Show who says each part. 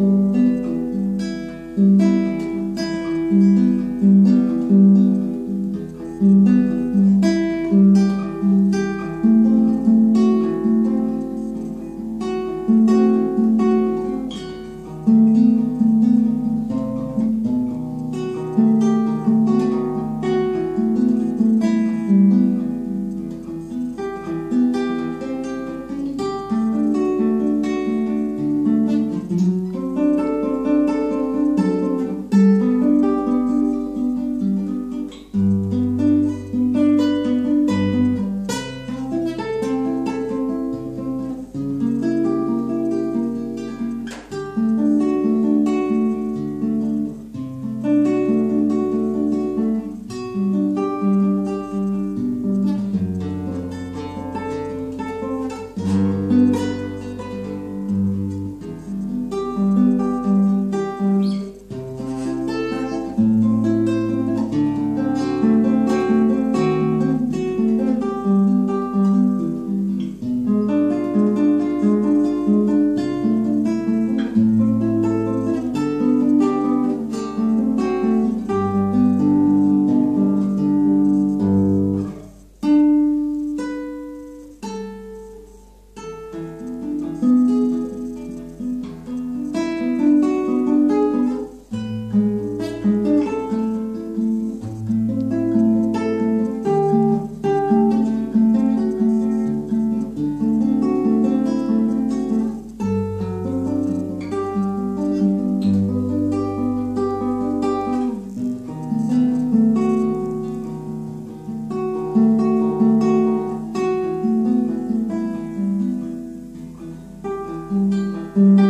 Speaker 1: Mm-hmm. うん